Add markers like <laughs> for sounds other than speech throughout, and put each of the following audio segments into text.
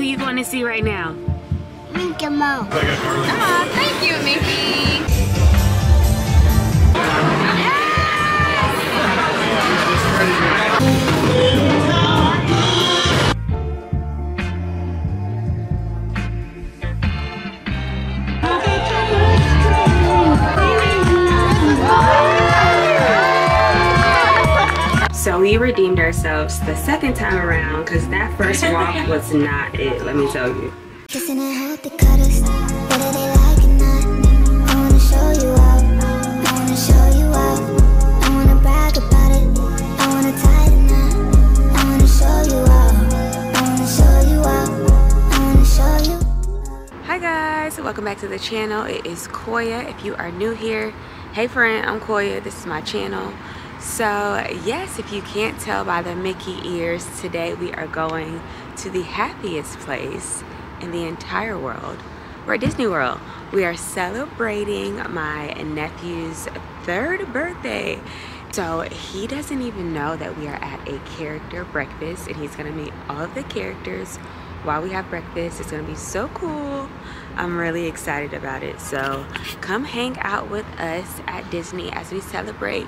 who you going to see right now? Mickey Mouse. Aw, thank you, Mickey. We redeemed ourselves the second time around because that first walk <laughs> was not it, let me tell you. Kissing and hope they cut us, whether they like it or not. I wanna show you out. I wanna show you out. I wanna brag about it. I wanna tie the knot. I wanna show you out. I wanna show you out. I wanna show you. Hi guys, welcome back to the channel. It is Koiya. If you are new here, hey friend, I'm Koiya. This is my channel. So yes, if you can't tell by the Mickey ears, today we are going to the happiest place in the entire world. We're at Disney World. We are celebrating my nephew's third birthday. So he doesn't even know that we are at a character breakfast and he's gonna meet all of the characters while we have breakfast. It's gonna be so cool. I'm really excited about it. So come hang out with us at Disney as we celebrate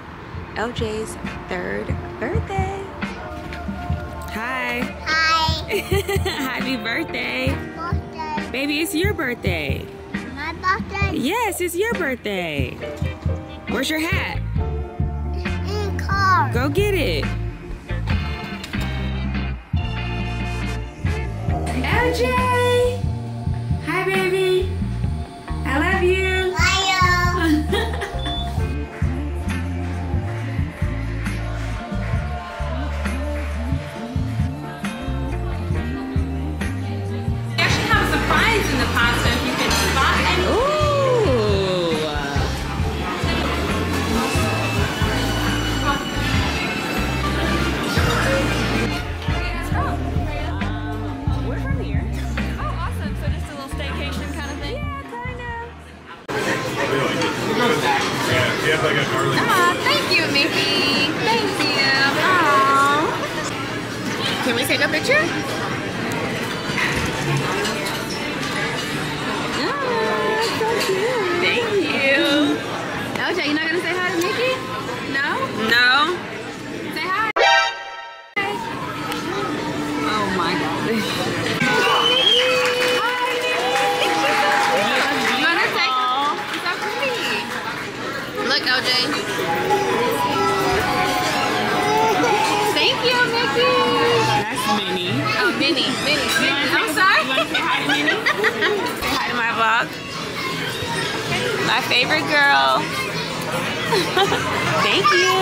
LJ's third birthday. Hi. Hi. <laughs> Happy birthday. Birthday. Baby, it's your birthday. My birthday Yes, it's your birthday. Where's your hat? in car. Go get it. LJ! Hi, baby. Look, LJ. Thank you, Mickey. That's Minnie. Oh, Minnie, Minnie, Minnie. I'm sorry. You want to say hi to Minnie? say <laughs> hi to my vlog. My favorite girl. <laughs> Thank you.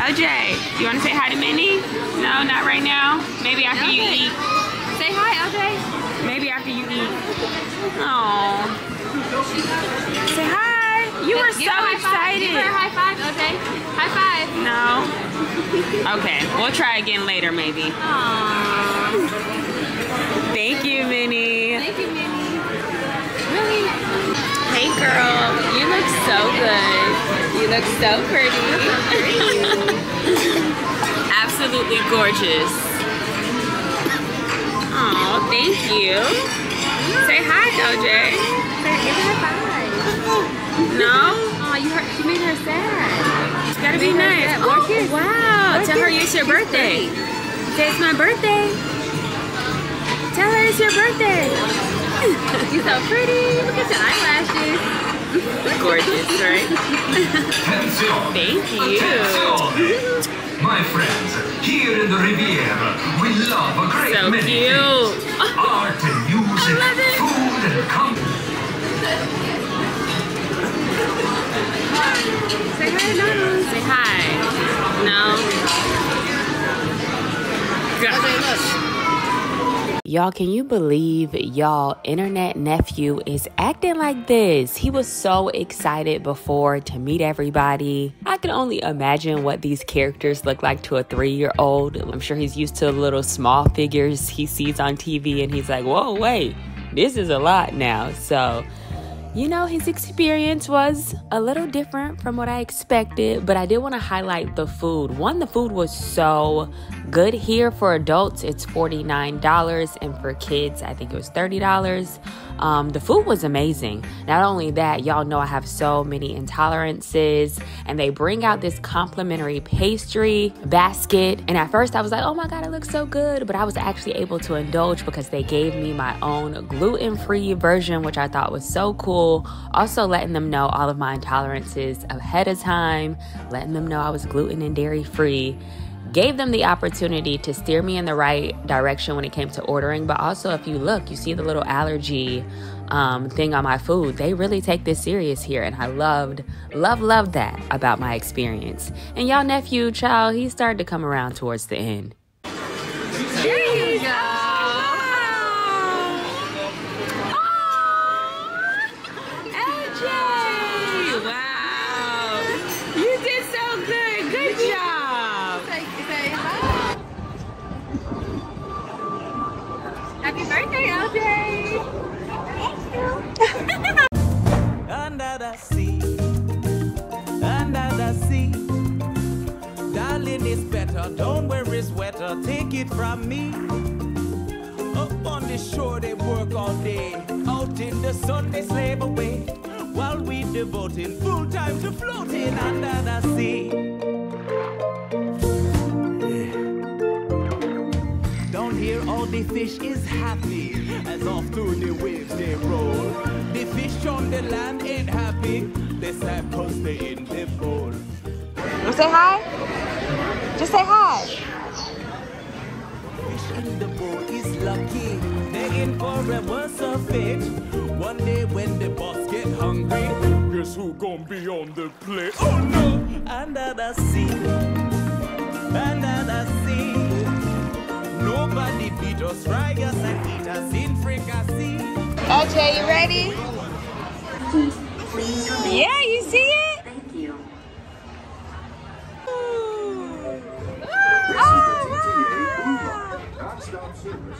LJ, you want to say hi to Minnie? No, not right now. Maybe after you eat. Say hi, LJ. Maybe after you eat. Oh. Say hi. You were so her a high five. Give her a high five, LJ. High five. No. Okay, we'll try again later, maybe. Aww. Thank you, Minnie. Thank you, Minnie. Really? Hey, girl. You look so good. You look so pretty. <laughs> Absolutely gorgeous. Oh, thank you. Say hi, LJ. No? five. Aw, you hurt, she made her sad. It's gotta be nice. sad. More wow. More Tell her it's your She's birthday. pretty. Say it's my birthday. Tell her it's your birthday. <laughs> You're so pretty. Look at your eyelashes. <laughs> Gorgeous, right? Attenzione! Thank you. Attenzione! My friends, here in the Riviera, we love a great So many cute. things. Art and <laughs> music, food and company. Say hi to Nana. Say hi. No. Y'all, can you believe y'all internet nephew is acting like this? He was so excited before to meet everybody. I can only imagine what these characters look like to a three year old. I'm sure he's used to little small figures he sees on TV and he's like, whoa, wait, this is a lot now. So, you know, his experience was a little different from what I expected, but I did want to highlight the food. One, the food was so good here for adults, it's $49, and for kids, I think it was $30. Um, the food was amazing. Not only that, y'all know I have so many intolerances, and they bring out this complimentary pastry basket. And at first, I was like, oh my God, it looks so good. But I was actually able to indulge because they gave me my own gluten free version, which I thought was so cool. Also, letting them know all of my intolerances ahead of time, letting them know I was gluten and dairy free gave them the opportunity to steer me in the right direction when it came to ordering. But also, if you look, you see the little allergy um, thing on my food. They really take this serious here, and I loved, love, love that about my experience. And y'all nephew, child, he started to come around towards the end. Don't worry, sweater, take it from me. Up on the shore, they work all day. Out in the sun, they slave away. While we devoting full time to floating under the sea. Down here, all the fish is happy as off through the waves they roll. The fish on the land ain't happy, they sad cause they in the bowl. Say hi. Just say hi. Fish the bowl is lucky, they in for a worse of fate. One day when the boss get hungry, guess who gon' be on the plate? Oh no! Under the sea, under the sea. Nobody beat us, fry us and eat us in fricassee. LJ, you ready? Yeah, you see it? Greetings,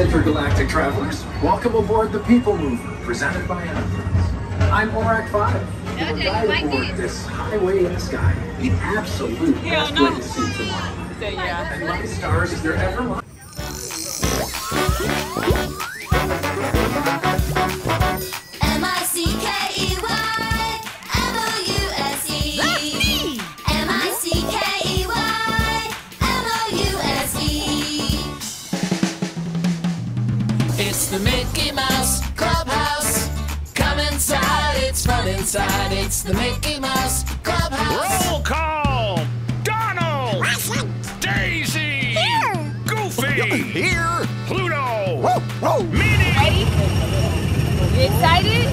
intergalactic travelers. Welcome aboard the People Mover, presented by Enterprise. I'm Borak 5, your guide aboard this. this highway in the sky. The absolute best way to see tomorrow. And my stars, is there ever inside. It's the Mickey Mouse Clubhouse. Roll call! Donald! Daisy! Goofy! Here! Pluto! Whoa, whoa. Minnie! You excited?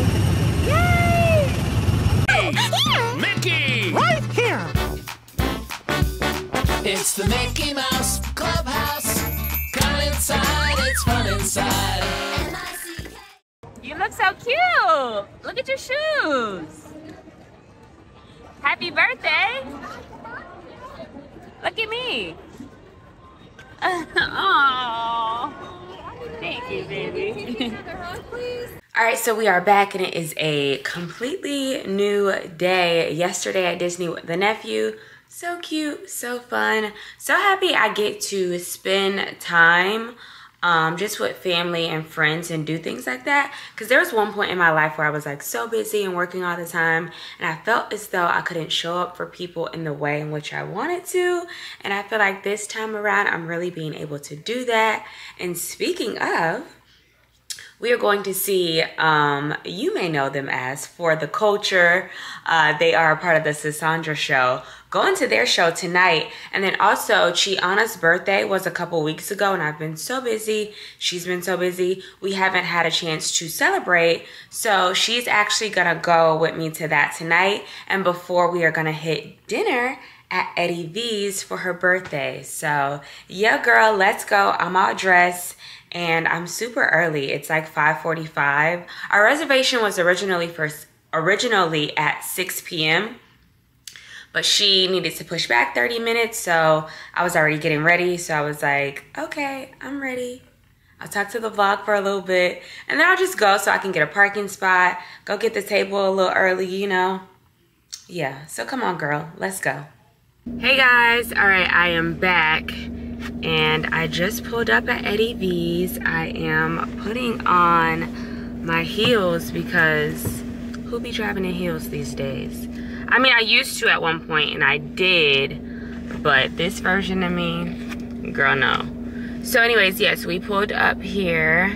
Yay! Mickey! Right here. It's the Mickey Mouse Clubhouse. Come inside, it's fun inside. M-I-C-K You look so cute. Look at your shoes. Happy birthday. Look at me. <laughs> Oh, thank you, baby. <laughs> All right, so we are back, and it is a completely new day. Yesterday at Disney with the nephew, so cute, so fun, so happy I get to spend time um, just with family and friends and do things like that. Because there was one point in my life where I was like so busy and working all the time, and I felt as though I couldn't show up for people in the way in which I wanted to. And I feel like this time around, I'm really being able to do that. And speaking of, we are going to see, um, you may know them as For the Culture. Uh, they are a part of the Sassandra show. Going to their show tonight. And then also, Chiana's birthday was a couple weeks ago, and I've been so busy. She's been so busy. We haven't had a chance to celebrate. So she's actually going to go with me to that tonight. And before we are going to hit dinner at Eddie V's for her birthday. So, yeah, girl, let's go. I'm all dressed and I'm super early. It's like 5:45. Our reservation was originally for originally at 6 p.m but she needed to push back 30 minutes so i was already getting ready. So i was like okay i'm ready. I'll talk to the vlog for a little bit and then i'll just go so i can get a parking spot go get the table a little early you know? Yeah so come on girl let's go. Hey guys. All right i am back and i just pulled up at eddie v's. I am putting on my heels because who be driving in heels these days I mean, I used to at one point, and I did, but this version of me, girl, no. So anyways, yes, we pulled up here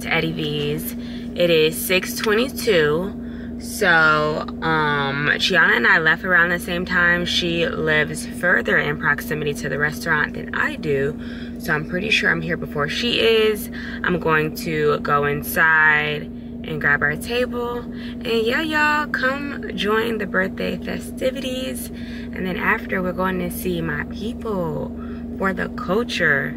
to Eddie V's. It is 622. So, um, Chiana and I left around the same time. She lives further in proximity to the restaurant than I do. So I'm pretty sure I'm here before she is. I'm going to go inside and grab our table. And yeah, y'all, come join the birthday festivities. And then after, we're going to see my people for the culture.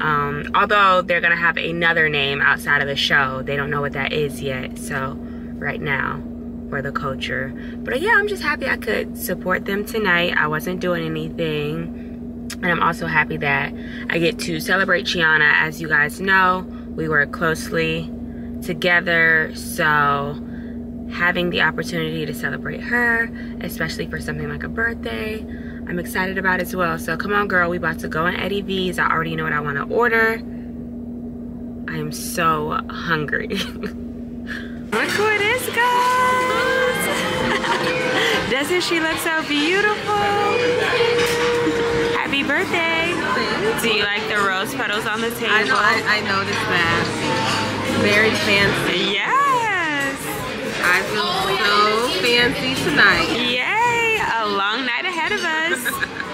Um, although they're gonna have another name outside of the show. They don't know what that is yet. So right now, for the culture. But yeah, I'm just happy I could support them tonight. I wasn't doing anything. And I'm also happy that I get to celebrate Chiana. As you guys know, we work closely together. So having the opportunity to celebrate her, especially for something like a birthday, I'm excited about as well. So come on girl, we about to go in Eddie V's. I already know what I want to order. I am so hungry. <laughs> Look who it is, guys. <laughs> Doesn't she look so beautiful? Happy birthday. Do you like the rose petals on the table? I know, I, I noticed that. Very fancy. Yes. I feel so fancy tonight. Yay! A long night ahead of us. <laughs>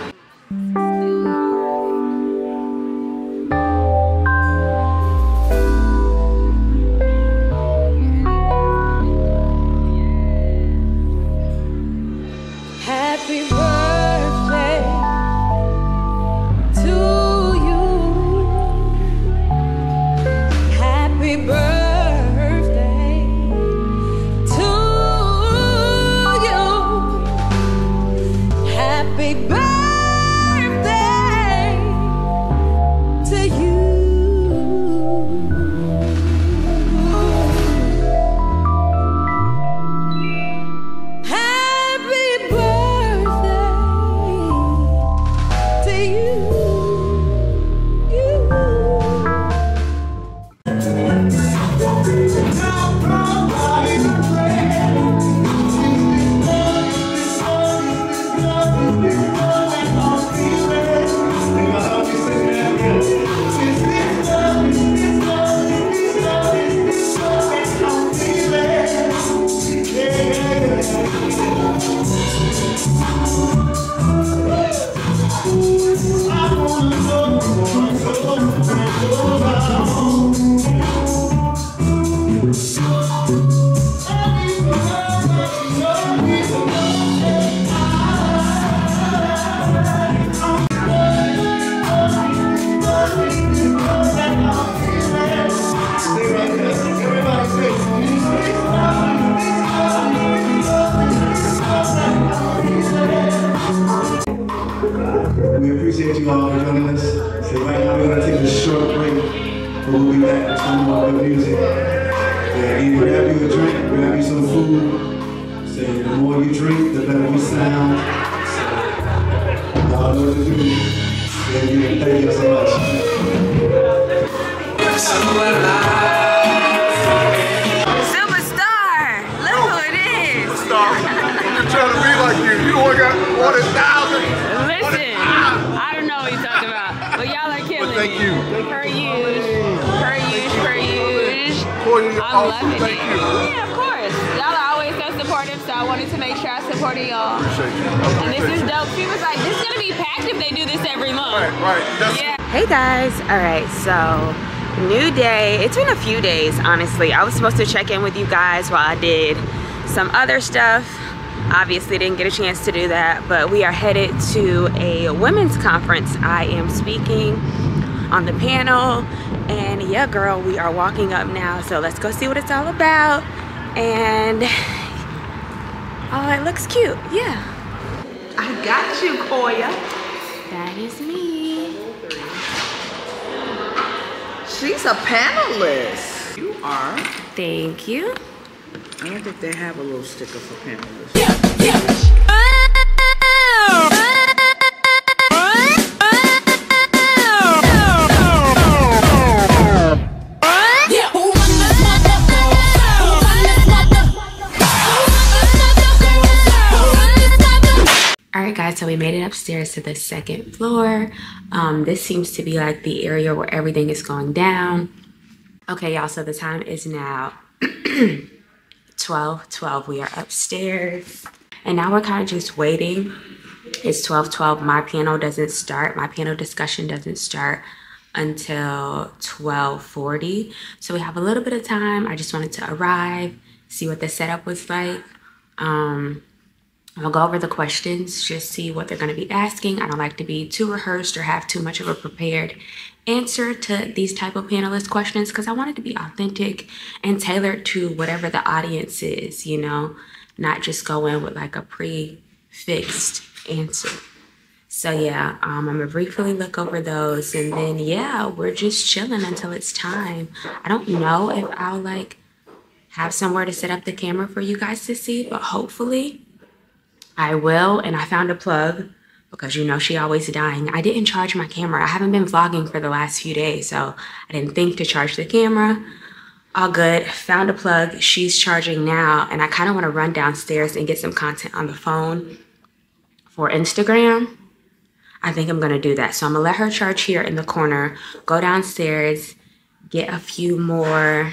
Use. Corey, I'm awesome. loving Thank it. you. Yeah, of course. Y'all are always so supportive, so I wanted to make sure I supported y'all. Appreciate you. I And this appreciate is dope. She was like, this is gonna be packed if they do this every month. Right, right. That's Yeah. Hey guys, all right, so new day. It's been a few days, honestly. I was supposed to check in with you guys while I did some other stuff. Obviously, didn't get a chance to do that, but we are headed to a women's conference. I am speaking on the panel, and yeah, girl, we are walking up now. So let's go see what it's all about. And oh, it looks cute. Yeah. I got you, Koiya. That is me. She's a panelist. You are. Thank you. I don't think they have a little sticker for panelists. We made it upstairs to the second floor. Um, this seems to be like the area where everything is going down. Okay, y'all, so the time is now <clears throat> 12 12. We are upstairs. And now we're kind of just waiting. It's 12 12. My piano doesn't start, my piano discussion doesn't start until 12:40. So we have a little bit of time. I just wanted to arrive, see what the setup was like. Um, I'll go over the questions, just see what they're going to be asking. I don't like to be too rehearsed or have too much of a prepared answer to these type of panelist questions because I want it to be authentic and tailored to whatever the audience is, you know, not just go in with like a pre-fixed answer. So yeah, um, I'm gonna briefly look over those and then yeah, we're just chilling until it's time. I don't know if I'll like have somewhere to set up the camera for you guys to see, but hopefully I will. And I found a plug because you know she always dying. I didn't charge my camera. I haven't been vlogging for the last few days, so I didn't think to charge the camera. All good. Found a plug. She's charging now, and I kind of want to run downstairs and get some content on the phone for Instagram. I think I'm gonna do that. So I'm gonna let her charge here in the corner, go downstairs, get a few more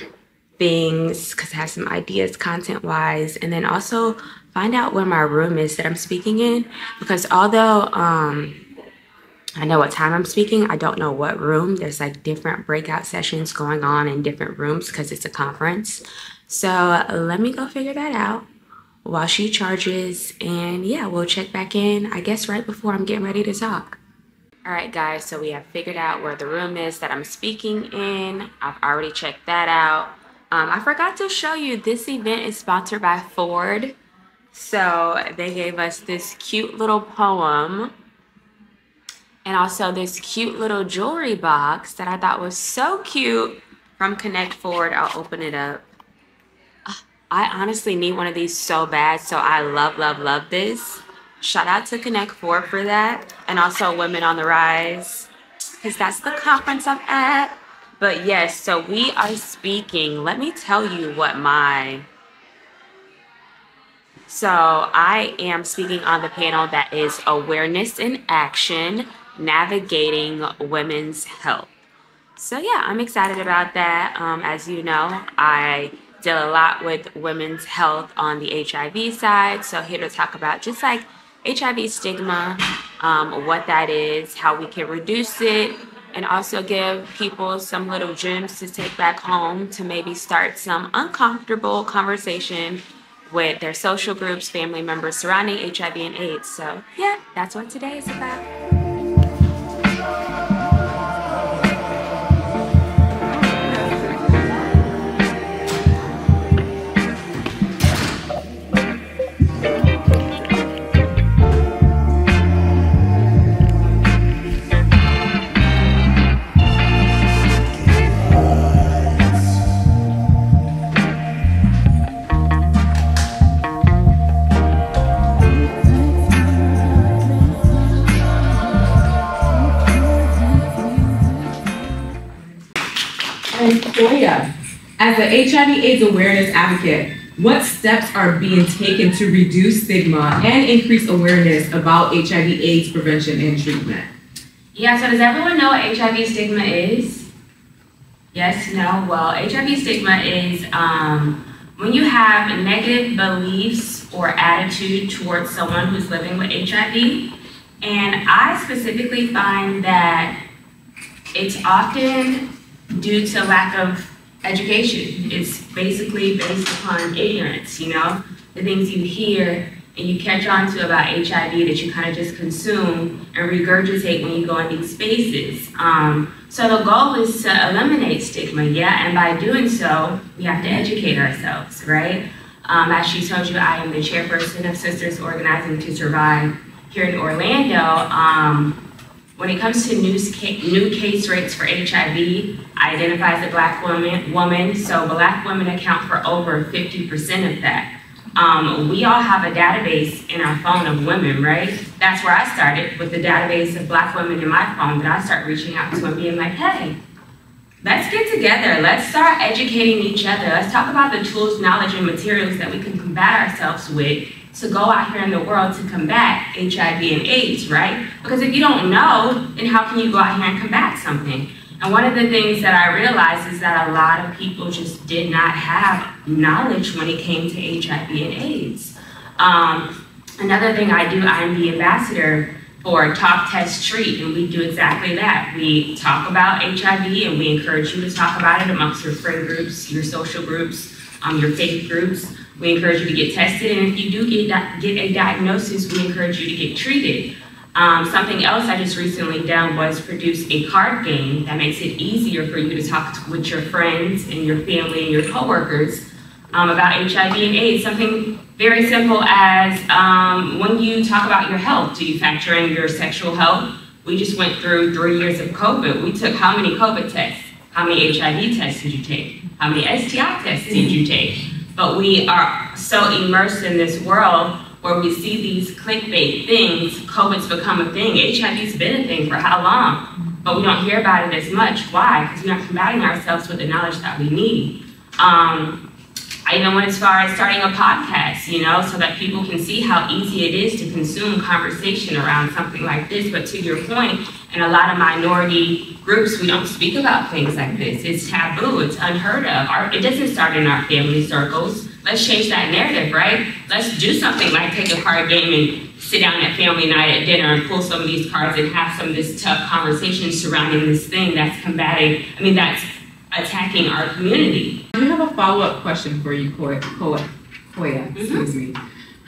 things because I have some ideas content wise, and then also find out where my room is that I'm speaking in because although um I know what time I'm speaking, I don't know what room. There's like different breakout sessions going on in different rooms because it's a conference. So let me go figure that out while she charges and yeah, we'll check back in I guess right before I'm getting ready to talk. All right, guys, so we have figured out where the room is that I'm speaking in. I've already checked that out. Um, I forgot to show you this event is sponsored by Ford. So they gave us this cute little poem and also this cute little jewelry box that I thought was so cute from Connect Ford. I'll open it up. Ah, I honestly need one of these so bad, so I love, love, love this. Shout out to Connect Ford for that, and also Women on the Rise, because that's the conference I'm at. But yes, so we are speaking. Let me tell you what my so I am speaking on the panel that is Awareness in Action, Navigating Women's Health. So yeah, I'm excited about that. Um, as you know, I deal a lot with women's health on the HIV side. So here to talk about just like HIV stigma, um, what that is, how we can reduce it, and also give people some little gems to take back home to maybe start some uncomfortable conversation with their social groups, family members surrounding HIV and AIDS. So, yeah, that's what today is about. As an HIV/AIDS awareness advocate, what steps are being taken to reduce stigma and increase awareness about HIV/AIDS prevention and treatment? Yeah, so does everyone know what HIV stigma is? Yes, no? Well, HIV stigma is um, when you have negative beliefs or attitude towards someone who's living with HIV. And I specifically find that it's often due to lack of education. It's basically based upon ignorance, you know? The things you hear and you catch on to about HIV that you kind of just consume and regurgitate when you go in these spaces. Um, so the goal is to eliminate stigma, yeah, and by doing so, we have to educate ourselves, right? Um, as she told you, I am the chairperson of Sisters Organizing to Survive here in Orlando. Um, when it comes to new, new case rates for HIV, I identify as a black woman, woman, so black women account for over 50% of that. Um, we all have a database in our phone of women, right? That's where I started with the database of black women in my phone that I start reaching out to and being like, hey, let's get together. Let's start educating each other. Let's talk about the tools, knowledge, and materials that we can combat ourselves with to go out here in the world to combat HIV and AIDS, right? Because if you don't know, then how can you go out here and combat something? And one of the things that I realized is that a lot of people just did not have knowledge when it came to HIV and AIDS. Um, another thing I do, I'm the ambassador for Talk, Test, Treat, and we do exactly that. We talk about HIV and we encourage you to talk about it amongst your friend groups, your social groups, um, your faith groups. We encourage you to get tested, and if you do get, get a diagnosis, we encourage you to get treated. Um, something else I just recently done was produce a card game that makes it easier for you to talk to, with your friends and your family and your coworkers um, about HIV and AIDS. Something very simple as um, when you talk about your health, do you factor in your sexual health? We just went through three years of COVID. We took how many COVID tests? How many HIV tests did you take? How many STI tests did you take? But we are so immersed in this world where we see these clickbait things, COVID's become a thing. HIV's been a thing for how long? But we don't hear about it as much. Why? Because we're not combating ourselves with the knowledge that we need. Um, I even went as far as starting a podcast, you know, so that people can see how easy it is to consume conversation around something like this. But to your point, in a lot of minority groups, we don't speak about things like this. It's taboo, it's unheard of. Our, it doesn't start in our family circles. Let's change that narrative, right? Let's do something like take a card game and sit down at family night at dinner and pull some of these cards and have some of this tough conversation surrounding this thing that's combating, I mean, that's attacking our community. I have a follow-up question for you, Koiya. Koiya, Koiya excuse me.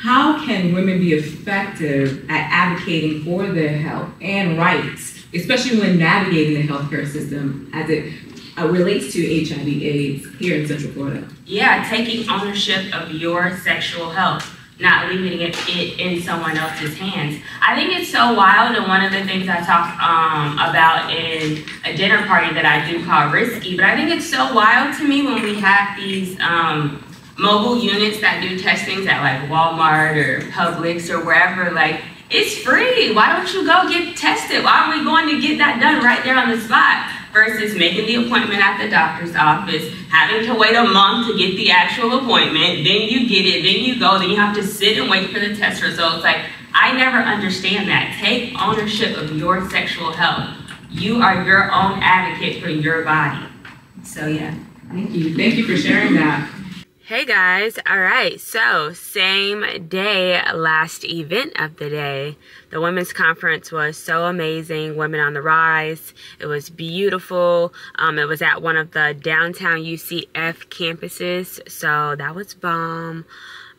How can women be effective at advocating for their health and rights, especially when navigating the healthcare system as it uh, relates to HIV/AIDS here in Central Florida? Yeah, taking ownership of your sexual health not leaving it, it, in someone else's hands. I think it's so wild, and one of the things I talk um, about in a dinner party that I do call Risky, but I think it's so wild to me when we have these um, mobile units that do testings at like Walmart or Publix or wherever, like, it's free. Why don't you go get tested? Why are we going to get that done right there on the spot? versus making the appointment at the doctor's office, having to wait a month to get the actual appointment, then you get it, then you go, then you have to sit and wait for the test results. Like, I never understand that. Take ownership of your sexual health. You are your own advocate for your body. So, yeah. Thank you. Thank you for sharing that. Hey guys, all right, so same day, last event of the day. The women's conference was so amazing, Women on the Rise. It was beautiful. Um, it was at one of the downtown UCF campuses, so that was bomb.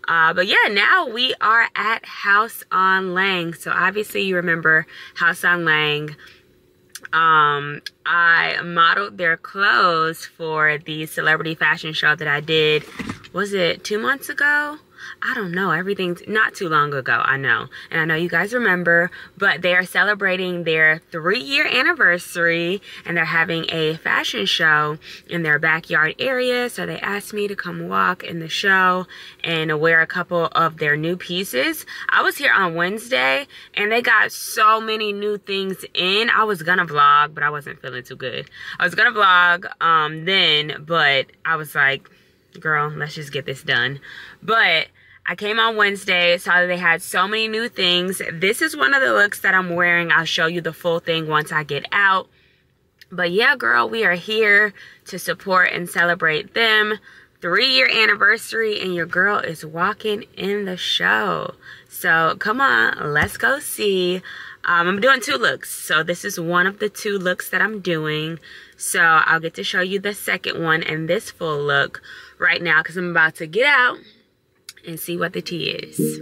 Uh, but yeah, now we are at House on Lang. So obviously you remember House on Lang um, I modeled their clothes for the celebrity fashion show that I did. Was it two months ago? I don't know. Everything's not too long ago, I know. And I know you guys remember, but they are celebrating their three year anniversary and they're having a fashion show in their backyard area. So they asked me to come walk in the show and wear a couple of their new pieces. I was here on Wednesday and they got so many new things in. I was gonna vlog, but I wasn't feeling too good. I was gonna vlog um, then, but I was like, girl, let's just get this done. But I came on Wednesday, saw that they had so many new things. This is one of the looks that I'm wearing. I'll show you the full thing once I get out. But yeah, girl, we are here to support and celebrate them. Three year anniversary, and your girl is walking in the show. So come on, let's go see. Um, I'm doing two looks. So this is one of the two looks that I'm doing. So I'll get to show you the second one and this full look right now because I'm about to get out and see what the tea is.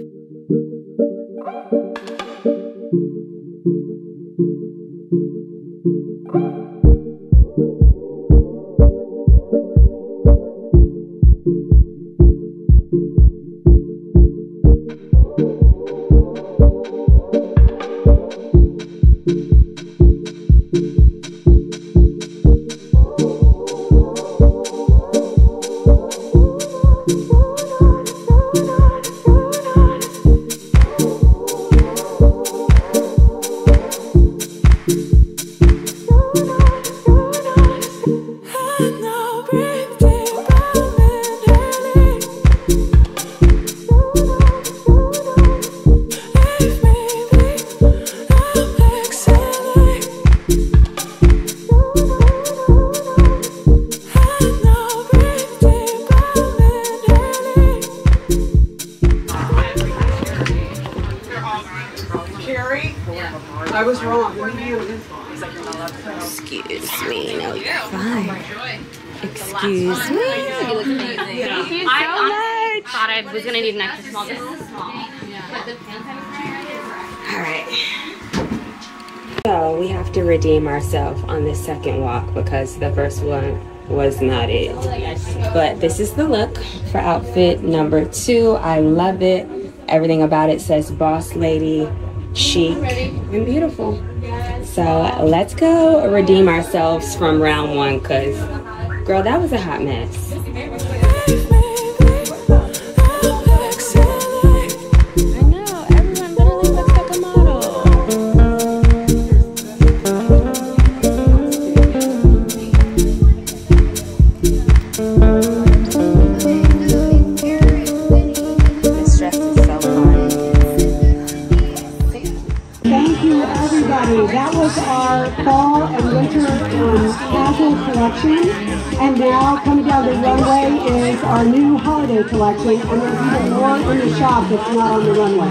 Carrie, I was wrong. Excuse me. No, you're fine. Excuse me. You look amazing. Thank you so I much. thought I was gonna need an extra small. This is small. All right. So we have to redeem ourselves on this second walk because the first one was not it. But this is the look for outfit number two. I love it. Everything about it says boss lady, chic, and beautiful. So let's go redeem ourselves from round one because, girl, that was a hot mess. That was our fall and winter um, casual collection. And now coming down the runway is our new holiday collection. And there's even more in the shop that's not on the runway.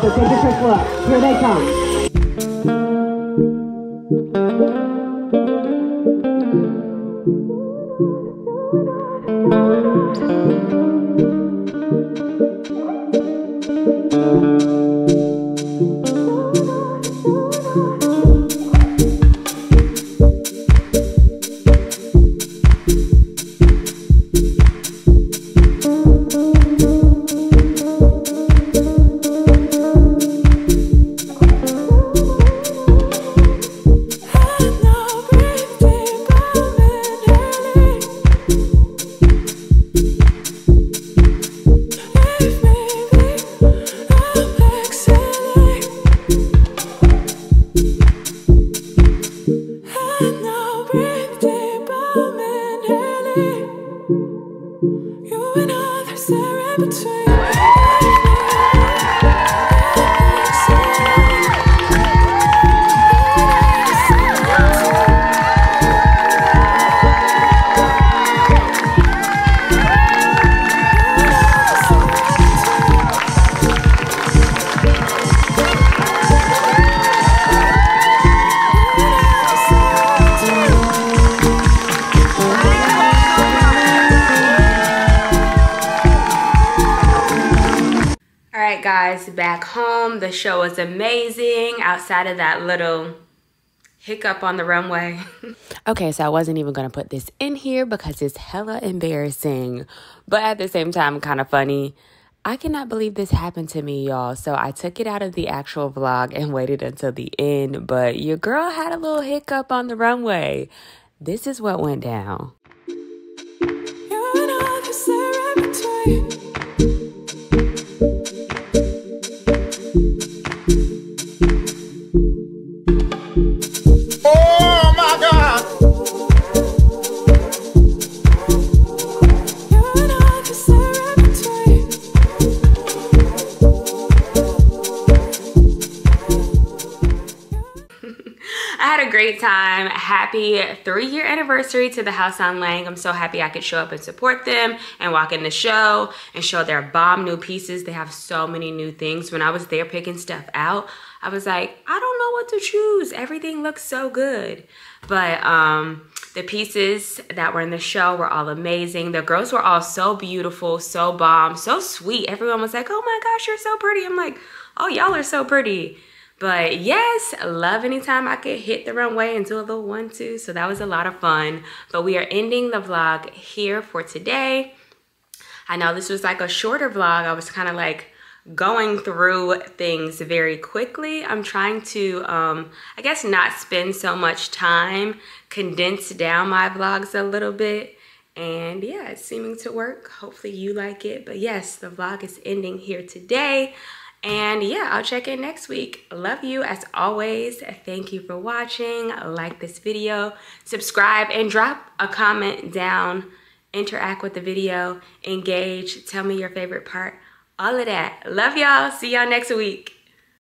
So take a quick look. Here they come. Outside of that little hiccup on the runway. <laughs> okay, so I wasn't even going to put this in here because it's hella embarrassing, but at the same time, kind of funny. I cannot believe this happened to me, y'all. So I took it out of the actual vlog and waited until the end, but your girl had a little hiccup on the runway. This is what went down. Time. Happy three year anniversary to the House on Lang. I'm so happy I could show up and support them and walk in the show and show their bomb new pieces. They have so many new things. When I was there picking stuff out, I was like, I don't know what to choose. Everything looks so good. But um, the pieces that were in the show were all amazing. The girls were all so beautiful, so bomb, so sweet. Everyone was like, oh my gosh, you're so pretty. I'm like, oh, y'all are so pretty. But yes, love anytime I could hit the runway and do a little one two. So that was a lot of fun. But we are ending the vlog here for today. I know this was like a shorter vlog. I was kind of like going through things very quickly. I'm trying to, um, I guess, not spend so much time, condense down my vlogs a little bit. And yeah, it's seeming to work. Hopefully you like it. But yes, the vlog is ending here today. And yeah, I'll check in next week. Love you as always. Thank you for watching. Like this video, subscribe, and drop a comment down. Interact with the video, engage, tell me your favorite part, all of that. Love y'all. See y'all next week.